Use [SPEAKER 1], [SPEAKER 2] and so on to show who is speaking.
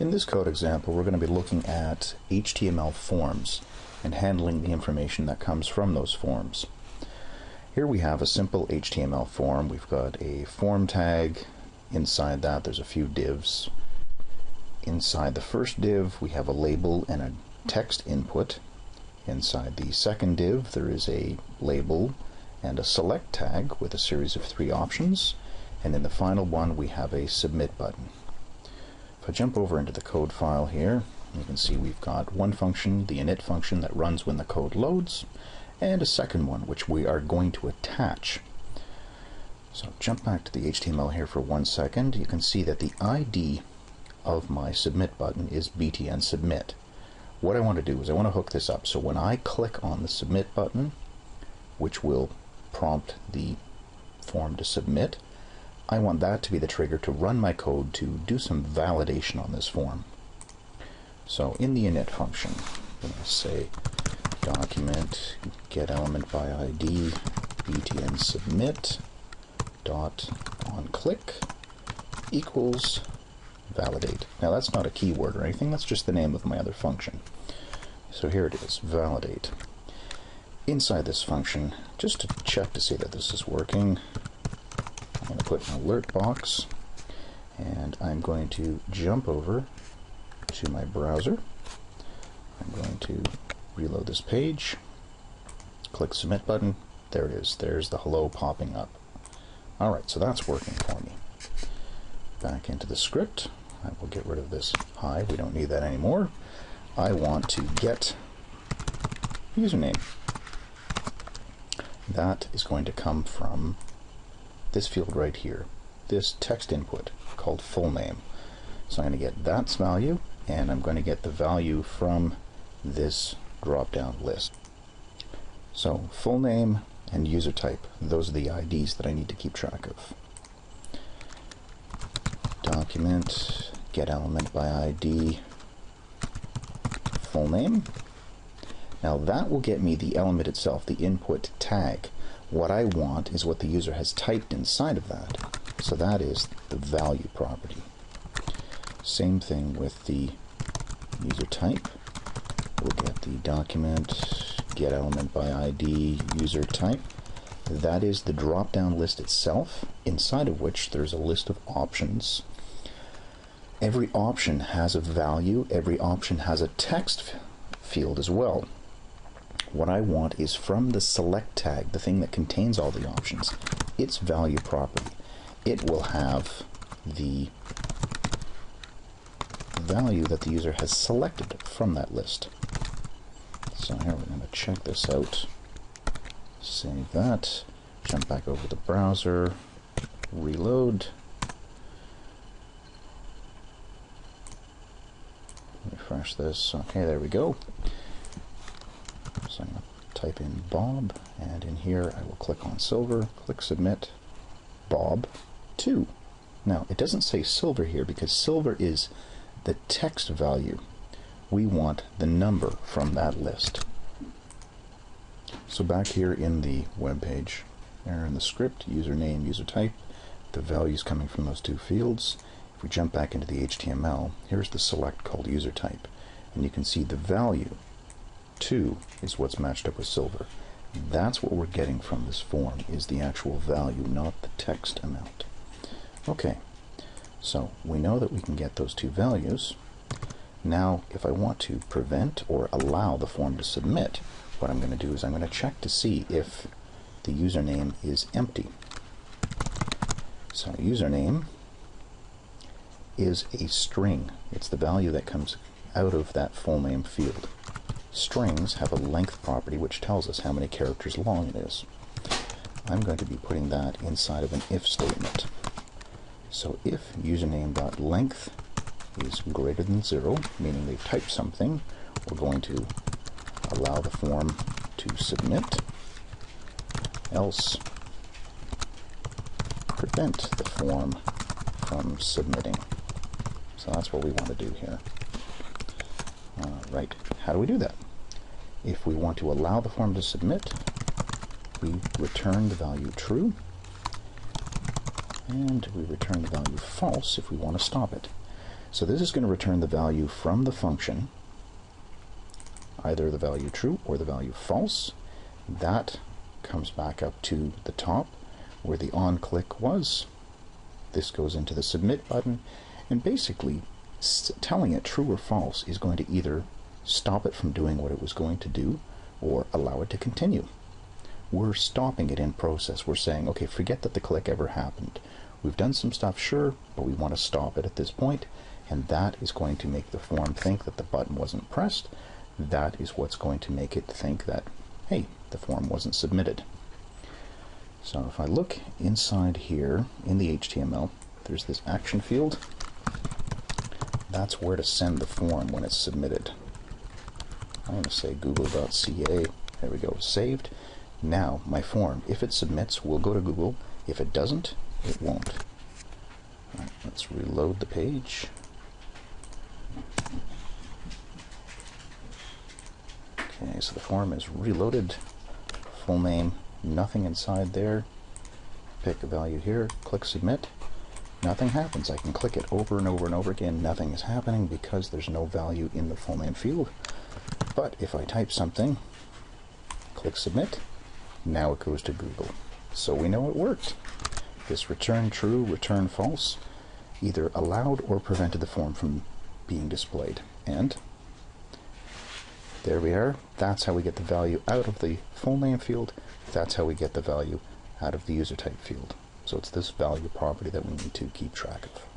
[SPEAKER 1] In this code example, we're going to be looking at HTML forms and handling the information that comes from those forms. Here we have a simple HTML form. We've got a form tag. Inside that, there's a few divs. Inside the first div, we have a label and a text input. Inside the second div, there is a label and a select tag with a series of three options. And in the final one, we have a submit button. If I jump over into the code file here, you can see we've got one function, the init function that runs when the code loads, and a second one which we are going to attach. So jump back to the HTML here for one second. You can see that the ID of my submit button is btn submit. What I want to do is I want to hook this up so when I click on the submit button, which will prompt the form to submit, I want that to be the trigger to run my code to do some validation on this form. So in the init function, I'm going to say document get element by ID btn submit dot on click equals validate. Now that's not a keyword or anything, that's just the name of my other function. So here it is, validate. Inside this function, just to check to see that this is working, put an alert box and I'm going to jump over to my browser. I'm going to reload this page, click submit button, there it is, there's the hello popping up. Alright, so that's working for me. Back into the script, I will get rid of this hi, we don't need that anymore. I want to get username. That is going to come from this field right here, this text input called full name. So I'm going to get that's value, and I'm going to get the value from this drop down list. So full name and user type, those are the IDs that I need to keep track of. Document, get element by ID, full name. Now that will get me the element itself, the input tag. What I want is what the user has typed inside of that. So that is the value property. Same thing with the user type. We'll get the document get element by ID user type. That is the drop down list itself, inside of which there's a list of options. Every option has a value, every option has a text field as well. What I want is from the select tag, the thing that contains all the options, its value property. It will have the value that the user has selected from that list. So here we're going to check this out, save that, jump back over the browser, reload, refresh this. Okay, there we go. So I'm going to type in Bob, and in here I will click on Silver, click Submit, Bob 2. Now, it doesn't say silver here because silver is the text value. We want the number from that list. So back here in the web page, there in the script, username, user type, the values coming from those two fields. If we jump back into the HTML, here's the select called user type, and you can see the value 2 is what's matched up with silver. That's what we're getting from this form, is the actual value, not the text amount. Okay, so we know that we can get those two values. Now, if I want to prevent or allow the form to submit, what I'm going to do is I'm going to check to see if the username is empty. So username is a string. It's the value that comes out of that full name field. Strings have a length property which tells us how many characters long it is. I'm going to be putting that inside of an if statement. So if username.length is greater than zero, meaning they've typed something, we're going to allow the form to submit, else prevent the form from submitting. So that's what we want to do here. Right, how do we do that? If we want to allow the form to submit, we return the value true, and we return the value false if we want to stop it. So this is going to return the value from the function, either the value true or the value false. That comes back up to the top where the on click was. This goes into the submit button, and basically telling it true or false is going to either stop it from doing what it was going to do or allow it to continue. We're stopping it in process. We're saying, okay, forget that the click ever happened. We've done some stuff, sure, but we want to stop it at this point, and that is going to make the form think that the button wasn't pressed. That is what's going to make it think that, hey, the form wasn't submitted. So if I look inside here in the HTML, there's this action field. That's where to send the form when it's submitted. I'm going to say google.ca. There we go, saved. Now, my form, if it submits, will go to Google. If it doesn't, it won't. Let's reload the page. Okay, so the form is reloaded. Full name, nothing inside there. Pick a value here, click submit. Nothing happens. I can click it over and over and over again. Nothing is happening because there's no value in the full name field. But if I type something, click submit, now it goes to Google. So we know it worked. This return true, return false either allowed or prevented the form from being displayed. And there we are. That's how we get the value out of the full name field. That's how we get the value out of the user type field. So it's this value property that we need to keep track of.